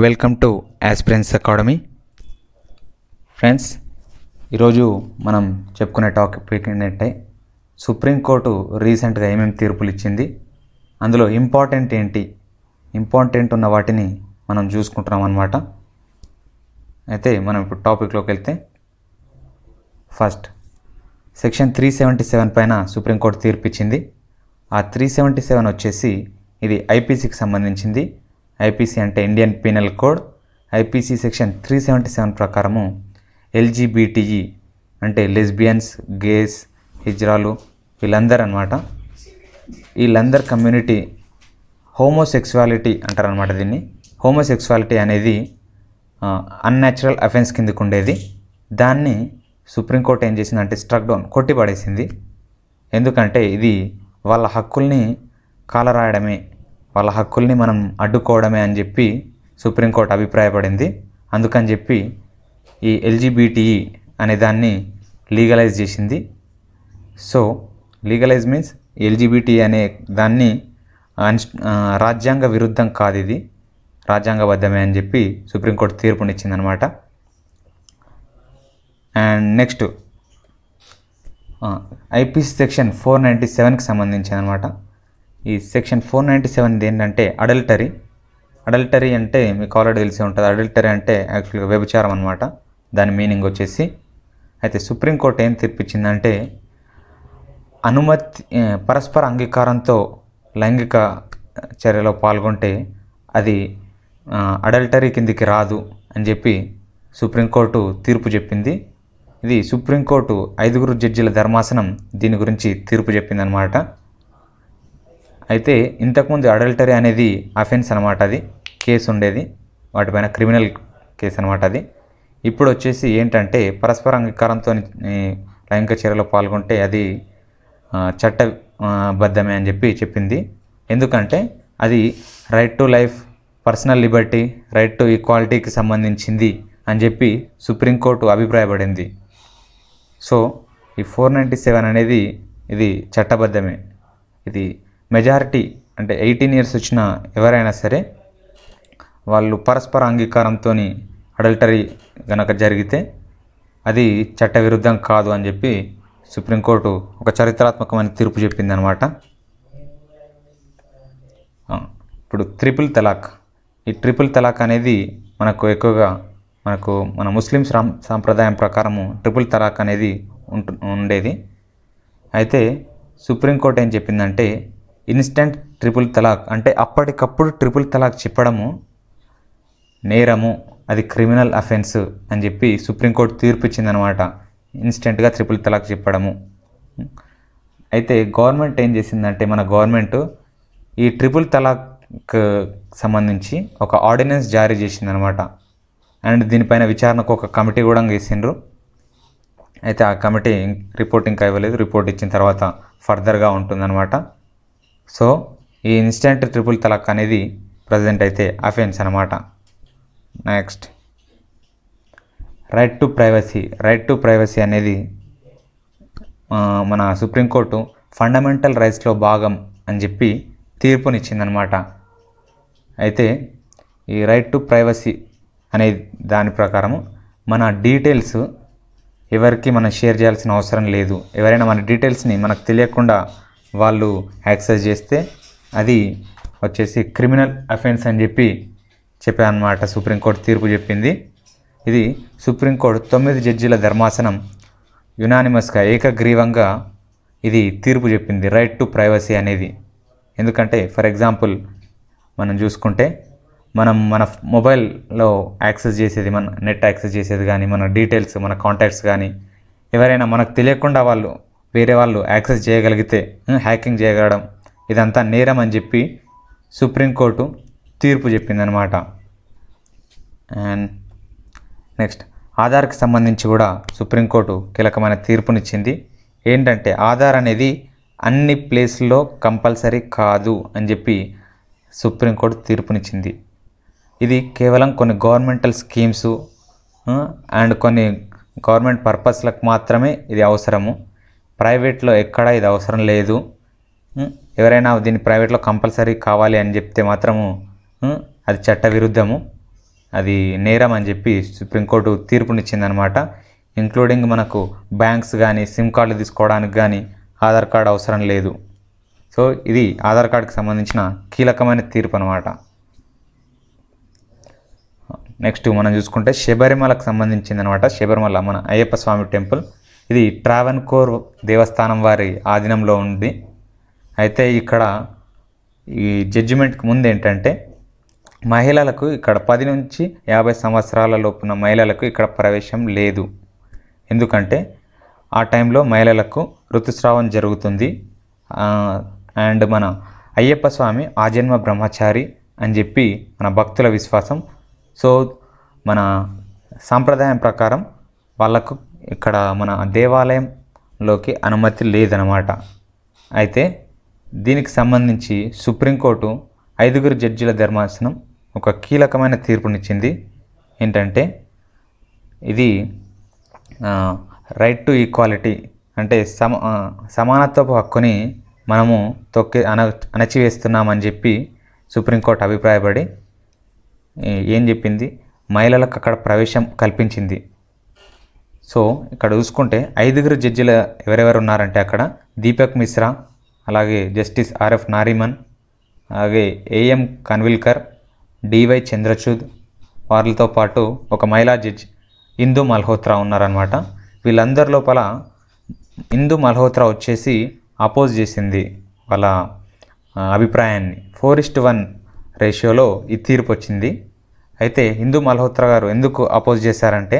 Welcome to Aspirants Academy friends ఈరోజు మనం చెప్పుకునే టాపిక్ ఏంటంటే సుప్రీంకోర్టు రీసెంట్గా ఏమేమి తీర్పులు ఇచ్చింది అందులో ఇంపార్టెంట్ ఏంటి ఇంపార్టెంట్ ఉన్న వాటిని మనం చూసుకుంటున్నాం అనమాట అయితే మనం ఇప్పుడు టాపిక్లోకి వెళ్తే first section three seventy seven పైన సుప్రీంకోర్టు తీర్పు ఇచ్చింది. ఆ త్రీ సెవెంటీ సెవెన్ వచ్చేసి ఇది ఐపీసీకి సంబంధించింది. ఐపీసీ అంటే Indian penal code. IPC section three seventy seven ప్రకారము ఎల్జీబీటీఈ అంటే లెస్బియన్స్ గేస్ హిజ్రాలు వీళ్ళందరూ అనమాట వీళ్ళందరి కమ్యూనిటీ హోమోసెక్సువాలిటీ అంటారు అనమాట దీన్ని. హోమోసెక్సువాలిటీ అనేది అన్యాచురల్ అఫెన్స్ కిందకు ఉండేది. దాన్ని సుప్రీంకోర్టు ఏం చేసిందంటే స్ట్రక్ డౌన్ కొట్టిపడేసింది. ఎందుకంటే ఇది వాళ్ళ హక్కుల్ని కాలరాయడమే. వాళ్ళ హక్కుల్ని మనం అడ్డుకోవడమే అని చెప్పి సుప్రీంకోర్టు అభిప్రాయపడింది. అందుకని చెప్పి ఈ ఎల్జీబీటీఈ అనే దాన్ని లీగలైజ్ చేసింది. సో లీగలైజ్ మీన్స్ ఎల్జీబీటీ అనే దాన్ని రాజ్యాంగ విరుద్ధం కాదు ఇది. రాజ్యాంగబద్ధమే అని చెప్పి supreme court తీర్పునిచ్చిందనమాట. And next IPC section four ninety సెవెన్కి సంబంధించి అనమాట ఈ సెక్షన్ ఫోర్ నైంటీ సెవెన్ ఏంటంటే అడల్టరీ. అడల్టరీ అంటే మీకు ఆల్రెడీ తెలిసి ఉంటుంది. అడల్టరీ అంటే యాక్చువల్గా వ్యభిచారం అనమాట దాని మీనింగ్ వచ్చేసి అయితే సుప్రీంకోర్టు ఏం తీర్పిచ్చిందంటే అనుమతి పరస్పర అంగీకారంతో లైంగిక చర్యలో పాల్గొంటే అది అడల్టరీ కిందికి రాదు అని చెప్పి సుప్రీంకోర్టు తీర్పు చెప్పింది. ఇది సుప్రీంకోర్టు ఐదుగురు జడ్జిల ధర్మాసనం దీని గురించి తీర్పు చెప్పిందనమాట అయితే ఇంతకుముందు అడల్టరీ అనేది అఫెన్స్ అనమాట అది. కేసు ఉండేది. వాటిపైన క్రిమినల్ కేసు అనమాట అది. ఇప్పుడు వచ్చేసి ఏంటంటే పరస్పర అంగీకారంతో లైంగిక చర్యలో పాల్గొంటే అది చట్టబద్ధమే చట్ట బద్ధమే అని చెప్పి చెప్పింది. ఎందుకంటే అది right to life personal liberty right to ఈక్వాలిటీకి సంబంధించింది అని చెప్పి సుప్రీంకోర్టు అభిప్రాయపడింది. సో ఈ ఫోర్ నైంటీ సెవెన్ అనేది ఇది చట్టబద్ధమే. ఇది మెజారిటీ అంటే ఎయిటీన్ ఇయర్స్ వచ్చిన ఎవరైనా సరే వాళ్ళు పరస్పర అంగీకారంతో అడల్టరీ గనక జరిగితే అది చట్టవిరుద్ధం కాదు అని చెప్పి సుప్రీంకోర్టు ఒక చరిత్రాత్మకమైన తీర్పు చెప్పిందనమాట. ఇప్పుడు ట్రిపుల్ తలాక్. ఈ ట్రిపుల్ తలాక్ అనేది మనకు ఎక్కువగా మనకు మన ముస్లిం సాం సాంప్రదాయం ప్రకారము ట్రిపుల్ తలాక్ అనేది ఉంటు ఉండేది. అయితే సుప్రీంకోర్టు ఏం చెప్పిందంటే ఇన్స్టెంట్ ట్రిపుల్ తలాక్ అంటే అప్పటికప్పుడు ట్రిపుల్ తలాక్ చెప్పడము నేరము అది క్రిమినల్ అఫెన్స్ అని చెప్పి సుప్రీంకోర్టు తీర్పు ఇచ్చిందనమాట ఇన్స్టెంట్గా ట్రిపుల్ తలాక్ చెప్పడము. అయితే గవర్నమెంట్ ఏం చేసిందంటే మన గవర్నమెంట్ ఈ ట్రిపుల్ తలాక్ సంబంధించి ఒక ఆర్డినెన్స్ జారీ చేసిందనమాట అండ్ దీనిపైన విచారణకు ఒక కమిటీ కూడా వేసిండ్రు. అయితే ఆ కమిటీ రిపోర్ట్ ఇంకా ఇవ్వలేదు. రిపోర్ట్ ఇచ్చిన తర్వాత ఫర్దర్గా ఉంటుందన్నమాట. సో ఈ ఇన్స్టెంట్ ట్రిపుల్ తలాక్ అనేది ప్రజెంట్ అయితే అఫెన్స్ అనమాట next right to privacy right to privacy అనేది మన సుప్రీంకోర్టు ఫండమెంటల్ రైట్స్లో భాగం అని చెప్పి తీర్పునిచ్చిందనమాట అయితే ఈ రైట్ టు ప్రైవసీ అనే దాని ప్రకారము మన డీటెయిల్స్ ఎవరికి మనం షేర్ చేయాల్సిన అవసరం లేదు. ఎవరైనా మన డీటెయిల్స్ని మనకు తెలియకుండా వాళ్ళు యాక్సెస్ చేస్తే అది వచ్చేసి క్రిమినల్ అఫెన్స్ అని చెప్పి చెప్పానమాట సుప్రీంకోర్టు తీర్పు చెప్పింది. ఇది సుప్రీంకోర్టు తొమ్మిది జడ్జీల ధర్మాసనం యునానిమస్గా ఏకగ్రీవంగా ఇది తీర్పు చెప్పింది. రైట్ టు ప్రైవసీ అనేది. ఎందుకంటే ఫర్ ఎగ్జాంపుల్ మనం చూసుకుంటే మనం మన మొబైల్లో యాక్సెస్ చేసేది మన నెట్ యాక్సెస్ చేసేది కానీ మన డీటెయిల్స్ మన కాంటాక్ట్స్ కానీ ఎవరైనా మనకు తెలియకుండా వాళ్ళు వేరే వాళ్ళు యాక్సెస్ చేయగలిగితే హ్యాకింగ్ చేయగలడం ఇదంతా నేరం అని చెప్పి సుప్రీంకోర్టు తీర్పు చెప్పిందనమాట అండ్ నెక్స్ట్ ఆధార్కి సంబంధించి కూడా సుప్రీంకోర్టు కీలకమైన తీర్పునిచ్చింది. ఏంటంటే ఆధార్ అనేది అన్ని ప్లేస్లో కంపల్సరీ కాదు అని చెప్పి సుప్రీంకోర్టు తీర్పునిచ్చింది. ఇది కేవలం కొన్ని గవర్నమెంటల్ స్కీమ్స్ అండ్ కొన్ని గవర్నమెంట్ పర్పస్లకు మాత్రమే ఇది అవసరము. ప్రైవేట్లో ఎక్కడ ఇది అవసరం లేదు. ఎవరైనా దీన్ని ప్రైవేట్లో కంపల్సరీ కావాలి అని చెప్తే మాత్రము అది చట్టవిరుద్ధము. అది నేరం అని చెప్పి సుప్రీంకోర్టు తీర్పునిచ్చిందనమాట. ఇంక్లూడింగ్ మనకు బ్యాంక్స్ కానీ సిమ్ కార్డులు తీసుకోవడానికి కానీ ఆధార్ కార్డు అవసరం లేదు. సో ఇది ఆధార్ కార్డుకి సంబంధించిన కీలకమైన తీర్పు అనమాట నెక్స్ట్ మనం చూసుకుంటే శబరిమలకు సంబంధించింది అనమాట శబరిమల మన అయ్యప్ప స్వామి టెంపుల్. ఇది ట్రావెన్కోర్ దేవస్థానం వారి ఆధీనంలో ఉంది. అయితే ఇక్కడ ఈ జడ్జిమెంట్కి ముందు ఏంటంటే మహిళలకు ఇక్కడ పది నుంచి యాభై సంవత్సరాల లోపున మహిళలకు ఇక్కడ ప్రవేశం లేదు. ఎందుకంటే ఆ టైంలో మహిళలకు ఋతుస్రావం జరుగుతుంది. అండ్ మన అయ్యప్ప స్వామి ఆజన్మ బ్రహ్మచారి అని చెప్పి మన భక్తుల విశ్వాసం. సో మన సాంప్రదాయం ప్రకారం వాళ్ళకు ఇక్కడ మన దేవాలయంలోకి అనుమతి లేదనమాట అయితే దీనికి సంబంధించి సుప్రీంకోర్టు ఐదుగురు జడ్జిల ధర్మాసనం ఒక కీలకమైన తీర్పునిచ్చింది. ఏంటంటే ఇది రైట్ టు ఈక్వాలిటీ అంటే సమ సమానత్వపు హక్కుని మనము తొక్కి అణ అణచివేస్తున్నామని చెప్పి సుప్రీంకోర్టు అభిప్రాయపడి ఏం చెప్పింది? మహిళలకు అక్కడ ప్రవేశం కల్పించింది. సో ఇక్కడ చూసుకుంటే ఐదుగురు జడ్జిలు ఎవరెవరు ఉన్నారంటే అక్కడ దీపక్ మిశ్రా అలాగే జస్టిస్ ఆర్ఎఫ్ నారిమన్ అలాగే ఏఎం కన్విల్కర్ డివై చంద్రచూద్ వాళ్ళతో పాటు ఒక మహిళా జడ్జ్ ఇందు మల్హోత్రా ఉన్నారనమాట వీళ్ళందరి లోపల ఇందు మల్హోత్రా వచ్చేసి అపోజ్ చేసింది వాళ్ళ అభిప్రాయాన్ని. ఫోర్ ఇస్ట్ వన్ రేషియోలో ఈ తీర్పు వచ్చింది. అయితే హిందూ మల్హోత్రా గారు ఎందుకు అపోజ్ చేశారంటే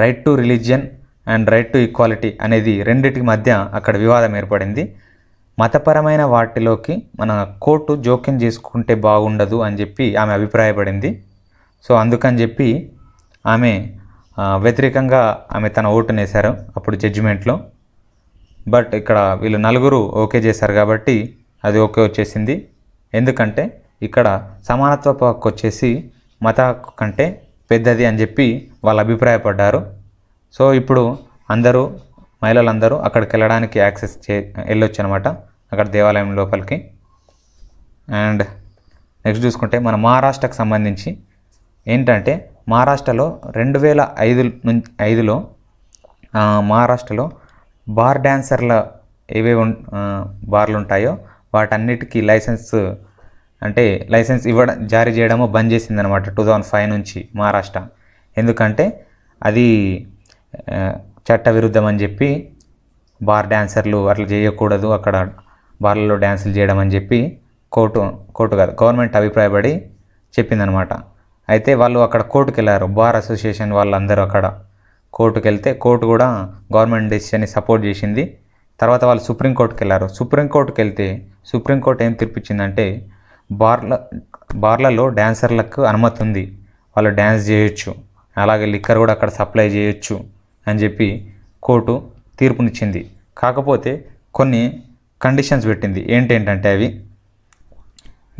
right to religion and right to equality అనేది రెండింటి మధ్య అక్కడ వివాదం ఏర్పడింది. మతపరమైన వాటిలోకి మన కోర్టు జోక్యం చేసుకుంటే బాగుండదు అని చెప్పి ఆమె అభిప్రాయపడింది. సో అందుకని చెప్పి ఆమె వ్యతిరేకంగా ఆమె తన ఓటును వేశారు అప్పుడు జడ్జిమెంట్లో. బట్ ఇక్కడ వీళ్ళు నలుగురు ఓకే చేశారు కాబట్టి అది ఓకే వచ్చేసింది. ఎందుకంటే ఇక్కడ సమానత్వ హక్కు వచ్చేసి మత హక్కు కంటే పెద్దది అని చెప్పి వాళ్ళు అభిప్రాయపడ్డారు. సో ఇప్పుడు అందరూ మహిళలందరూ అక్కడికి వెళ్ళడానికి యాక్సెస్ చే వెళ్ళొచ్చు అనమాట అక్కడ దేవాలయం లోపలికి. అండ్ నెక్స్ట్ చూసుకుంటే మన మహారాష్ట్రకు సంబంధించి ఏంటంటే మహారాష్ట్రలో రెండు వేల ఐదు నుంచి ఐదులో మహారాష్ట్రలో బార్ డ్యాన్సర్ల ఏవేవి ఉన్- బార్లు ఉంటాయో వాటన్నిటికీ లైసెన్స్ అంటే లైసెన్స్ ఇవ్వడం జారీ చేయడము బంద్ చేసింది అనమాట టూ థౌజండ్ ఫైవ్ నుంచి మహారాష్ట్ర. ఎందుకంటే అది ఆ, చట్ట విరుద్ధం అని చెప్పి బార్ డ్యాన్సర్లు అట్లా చేయకూడదు అక్కడ బార్లలో డ్యాన్సులు చేయడం అని చెప్పి కోర్టు కోర్టు కాదు గవర్నమెంట్ అభిప్రాయపడి చెప్పిందనమాట. అయితే వాళ్ళు అక్కడ కోర్టుకు వెళ్ళారు బార్ అసోసియేషన్ వాళ్ళందరూ అక్కడ కోర్టుకు వెళ్తే కోర్టు కూడా గవర్నమెంట్ డెసిషన్ని సపోర్ట్ చేసింది. తర్వాత వాళ్ళు సుప్రీంకోర్టుకి వెళ్ళారు సుప్రీంకోర్టుకి వెళ్తే సుప్రీంకోర్టు ఏం తీర్పిచ్చిందంటే బార్ల బార్లలో డ్యాన్సర్లకు అనుమతి ఉంది వాళ్ళు డ్యాన్స్ చేయొచ్చు. అలాగే లిక్కర్ కూడా అక్కడ సప్లై చేయొచ్చు అని చెప్పి కోర్టు తీర్పునిచ్చింది. కాకపోతే కొన్ని కండిషన్స్ పెట్టింది. ఏంటేంటంటే అవి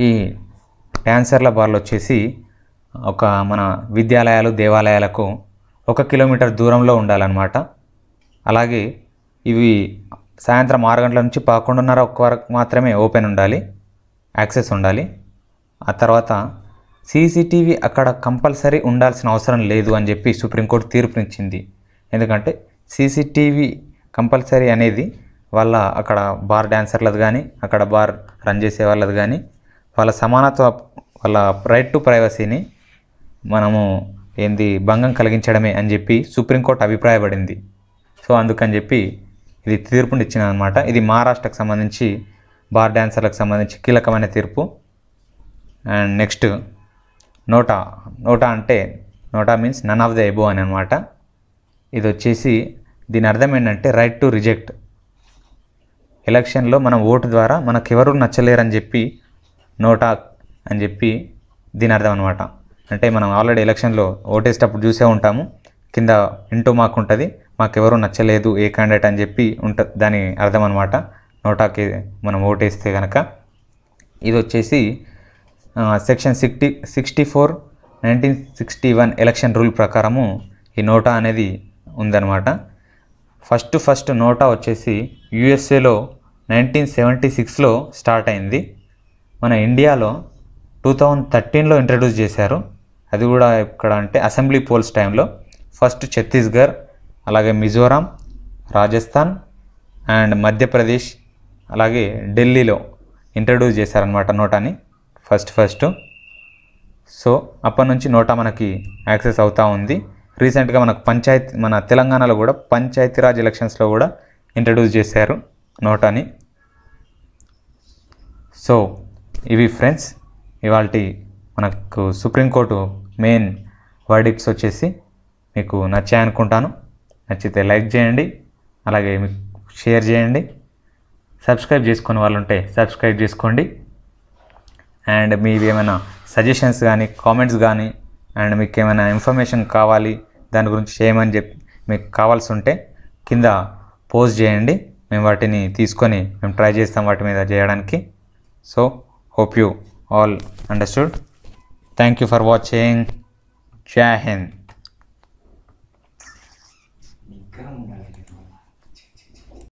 ఈ డ్యాన్సర్ల బార్లు వచ్చేసి ఒక మన విద్యాలయాలు దేవాలయాలకు ఒక కిలోమీటర్ దూరంలో ఉండాలన్నమాట. అలాగే ఇవి సాయంత్రం ఆరు గంటల నుంచి పదకొండున్నర ఒక్క వరకు మాత్రమే ఓపెన్ ఉండాలి యాక్సెస్ ఉండాలి. ఆ తర్వాత సీసీటీవీ అక్కడ కంపల్సరీ ఉండాల్సిన అవసరం లేదు అని చెప్పి సుప్రీంకోర్టు తీర్పునిచ్చింది. ఎందుకంటే సీసీటీవీ కంపల్సరీ అనేది వాళ్ళ అక్కడ బార్ డ్యాన్సర్లది కానీ అక్కడ బార్ రన్ చేసే వాళ్ళది కానీ వాళ్ళ సమానత్వ వాళ్ళ రైట్ టు ప్రైవసీని మనము ఏంది భంగం కలిగించడమే అని చెప్పి సుప్రీంకోర్టు అభిప్రాయపడింది. సో అందుకని చెప్పి ఇది తీర్పునిచ్చిన అనమాట ఇది మహారాష్ట్రకు సంబంధించి బార్ డ్యాన్సర్లకు సంబంధించి కీలకమైన తీర్పు. అండ్ నెక్స్ట్ నోటా నోటా అంటే NOTA means none of the above అని అనమాట. ఇది వచ్చేసి దీని అర్థం ఏంటంటే రైట్ టు రిజెక్ట్ ఎలక్షన్లో మనం ఓటు ద్వారా మనకు ఎవరు నచ్చలేరని చెప్పి నోటా అని చెప్పి దీని అర్థం అనమాట. అంటే మనం ఆల్రెడీ ఎలక్షన్లో ఓటేసేటప్పుడు చూసే ఉంటాము. కింద ఇంటూ మాకు ఉంటుంది. మాకెవరు నచ్చలేదు ఏ క్యాండిడేట్ అని చెప్పి ఉంట దాని అర్థం అనమాట. నోటాకి మనం ఓటేస్తే కనుక ఇది వచ్చేసి section sixty sixty four nineteen sixty one election rule ప్రకారము ఈ నోటా అనేది ఉందన్నమాట. ఫస్ట్ ఫస్ట్ నోటా వచ్చేసి యుఎస్ఏలో నైన్టీన్ సెవెంటీ సిక్స్లో స్టార్ట్ అయింది. మన ఇండియాలో టూ థౌజండ్ థర్టీన్లో ఇంట్రడ్యూస్ చేశారు. అది కూడా ఎక్కడ అంటే అసెంబ్లీ పోల్స్ టైంలో. ఫస్ట్ ఛత్తీస్గఢ్ అలాగే మిజోరాం రాజస్థాన్ అండ్ మధ్యప్రదేశ్ అలాగే ఢిల్లీలో ఇంట్రడ్యూస్ చేశారనమాట నోటాని. First first. సో అప్పటి నుంచి నోటా మనకి యాక్సెస్ అవుతూ ఉంది. రీసెంట్గా మనకు పంచాయత్ మన తెలంగాణలో కూడా పంచాయతీరాజ్ ఎలక్షన్స్లో కూడా ఇంట్రడ్యూస్ చేశారు నోటాని. సో ఇవి ఫ్రెండ్స్ ఇవాళ మనకు సుప్రీంకోర్టు మెయిన్ వర్డిక్స్ వచ్చేసి మీకు నచ్చాయనుకుంటాను నచ్చితే లైక్ చేయండి అలాగే మీకు షేర్ చేయండి. సబ్స్క్రైబ్ చేసుకునే వాళ్ళు ఉంటే సబ్స్క్రైబ్ చేసుకోండి. అండ్ మీవి ఏమైనా సజెషన్స్ కానీ కామెంట్స్ కానీ అండ్ మీకు ఏమైనా ఇన్ఫర్మేషన్ కావాలి దాని గురించి చేయమని చెప్పి మీకు కావాల్సి ఉంటే కింద పోస్ట్ చేయండి. మేము వాటిని తీసుకొని మేము ట్రై చేస్తాం వాటి మీద చేయడానికి. So hope you all understood thank you for watching Jai Hind